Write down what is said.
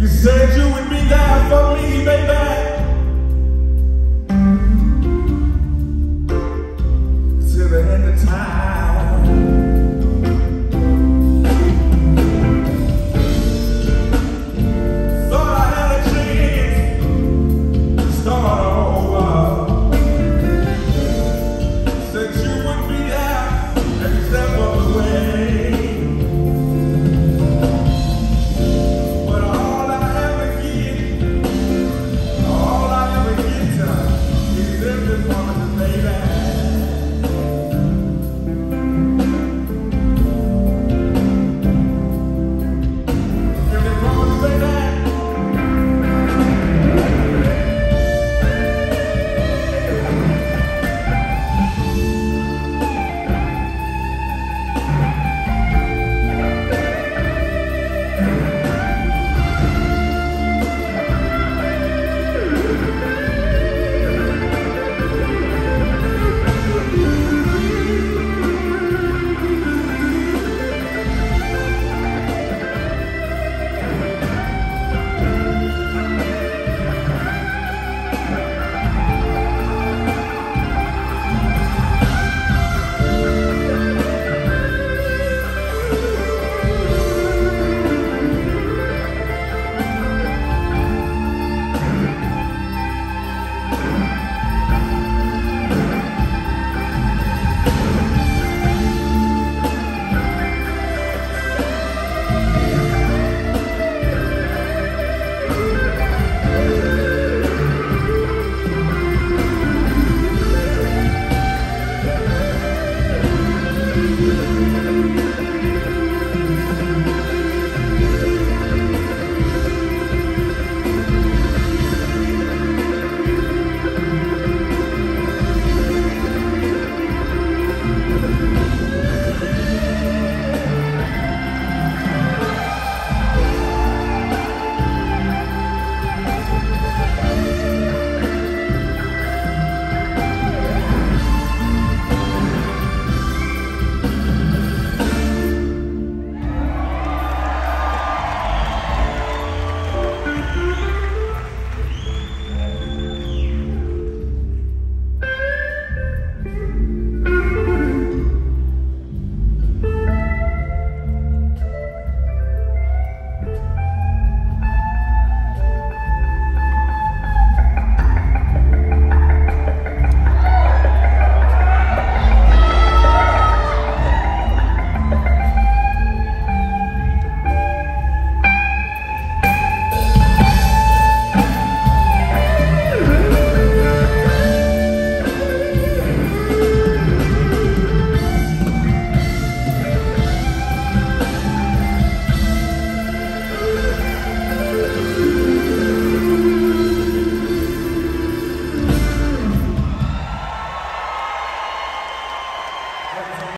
You said you would be there for me, baby.